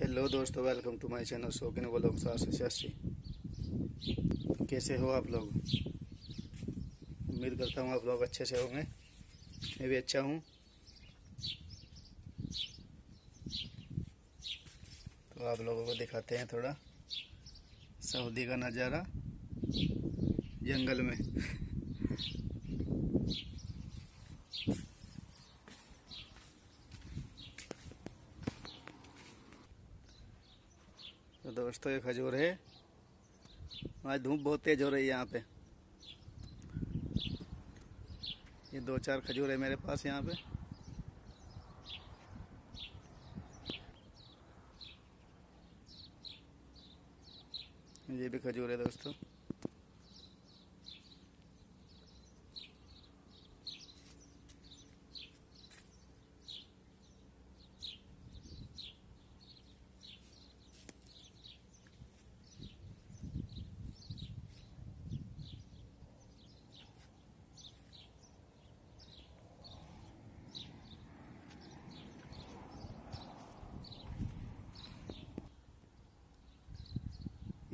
Hello दोस्तों welcome to my channel शौकीन blog सास छियासी कैसे हो आप लोग? उम्मीद करता हूँ आप लोग अच्छे से होंगे। मैं भी अच्छा हूँ। तो आप लोगों को दिखाते हैं थोड़ा। सऊदी का नज़ारा। जंगल में। तो दोस्तों, ये खजूर है। आज धूप बहुत तेज हो रही है यहाँ पे। ये दो चार खजूर है मेरे पास यहाँ पे। ये भी खजूर है दोस्तों।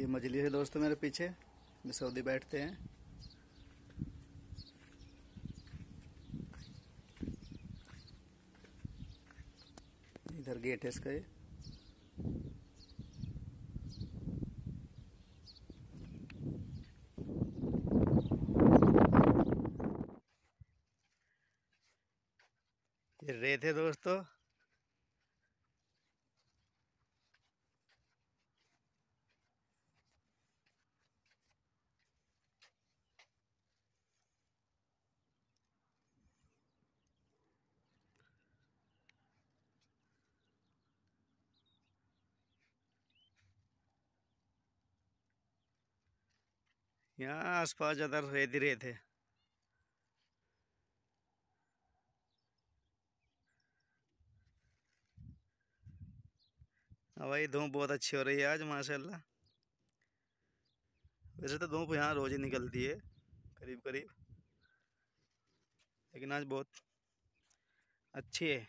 ये मछली है दोस्तों मेरे पीछे। में सऊदी बैठते हैं। इधर गेट है इसका ये रेत है दोस्तों। यहाँ आसपास ज़्यादा रेत ही रेत है हाँ भाई, धूप बहुत अच्छी हो रही है आज, माशाल्लाह। वैसे तो धूप यहाँ रोज़ ही निकलती है करीब करीब लेकिन आज बहुत अच्छी है.